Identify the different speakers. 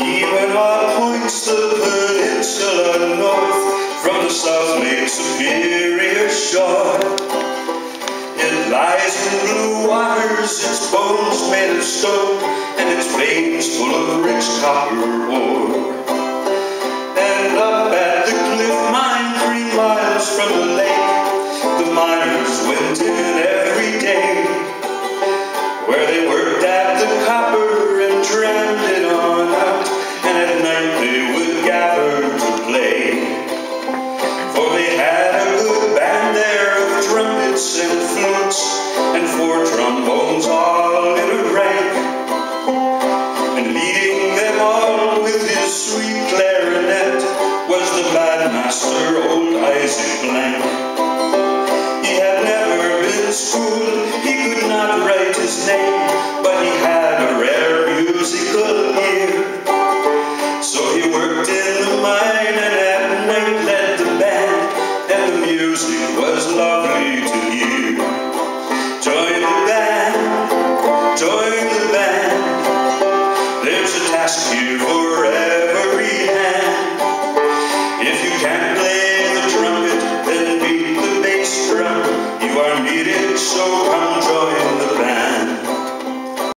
Speaker 1: Keweenaw points the peninsula north from the South Lake Superior shore. It lies in blue waters, its bones made of stone, and its veins full of rich copper ore. And up at the cliff mine, three miles from the lake, the miners went in every day, where they worked at the copper and drowned it on and four trombones all in a rank. And leading them all with his sweet clarinet was the bad master, old Isaac Blank. He had never been schooled, he could not write his name, but he had a rare musical ear. So he worked in the mine and at night led the band, and the music was lovely There's a task for every hand. If you can't play the trumpet, then beat the bass drum. You are needed, so come join